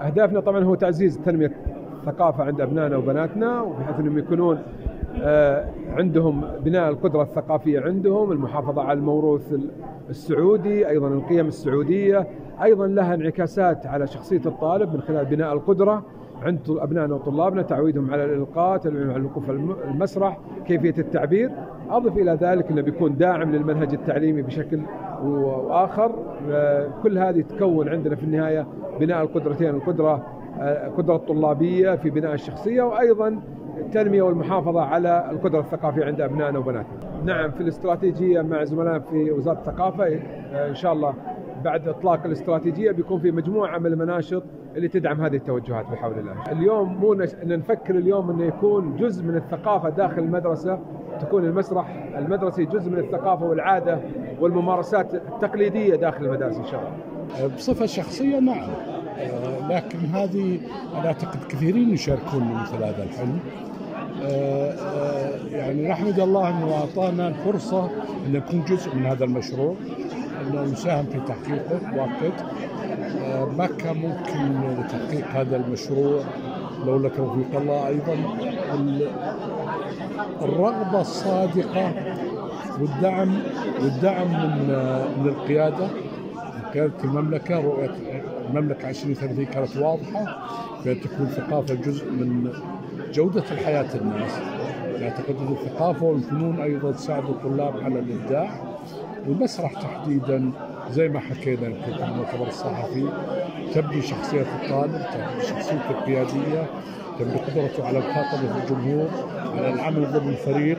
أهدافنا طبعا هو تعزيز تنميه الثقافة عند أبنائنا وبناتنا وبحيث أنهم يكونون آه، عندهم بناء القدرة الثقافية عندهم، المحافظة على الموروث السعودي، أيضا القيم السعودية، أيضا لها انعكاسات على شخصية الطالب من خلال بناء القدرة. عند أبنائنا وطلابنا تعويدهم على الالقاء، تعويدهم على الوقوف المسرح، كيفية التعبير، أضف إلى ذلك إنه بيكون داعم للمنهج التعليمي بشكل وآخر، آه، كل هذه تكون عندنا في النهاية بناء القدرتين، القدرة القدره الطلابيه في بناء الشخصية وأيضا التنمية والمحافظة على القدرة الثقافية عند أبنائنا وبناتنا. نعم في الاستراتيجية مع زملائنا في وزارة الثقافة إن شاء الله بعد إطلاق الاستراتيجية بيكون في مجموعة من المناشط اللي تدعم هذه التوجهات بحول الله. اليوم مو نش... إن نفكر اليوم إنه يكون جزء من الثقافة داخل المدرسة تكون المسرح المدرسي جزء من الثقافة والعادة والممارسات التقليدية داخل المدارس إن شاء الله. بصفة شخصية نعم لكن هذه أنا أعتقد كثيرين يشاركون مثل هذا الحلم. يعني نحمد الله أنه أعطانا الفرصة أن نكون جزء من هذا المشروع أنه نساهم في تحقيقه وقت ما كان ممكن لتحقيق هذا المشروع لولا توفيق الله أيضا. الرغبة الصادقة والدعم والدعم من من القيادة قيادة المملكة رؤية المملكة 2030 كانت واضحة بأن تكون الثقافه جزء من جودة الحياة الناس. اعتقد أن الثقافة والفنون أيضا تساعد الطلاب على الإبداع والمسرح تحديدا زي ما حكينا يمكن في المؤتمر الصحفي تبني شخصية الطالب تبني شخصيته القيادية تبني قدرته على مخاطبه الجمهور على العمل ضمن الفريق.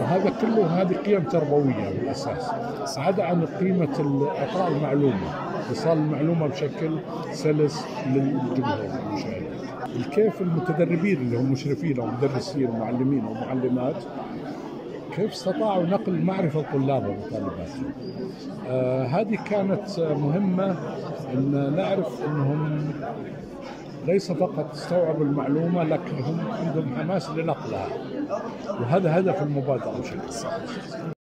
وهذا كله هذه قيم تربوية بالأساس. عدا عن قيمة اعطاء المعلومة. ايصال المعلومة بشكل سلس للجمهور المشاهد الكيف المتدربين اللي هم مشرفين أو مدرسين ومعلمين ومعلمات كيف استطاعوا نقل معرفة الطلاب وطالباتهم آه هذه كانت مهمة أن نعرف أنهم ليس فقط استوعبوا المعلومة لكن هم عندهم حماس لنقلها. وهذا هدف المبادرة بشكل صحيح.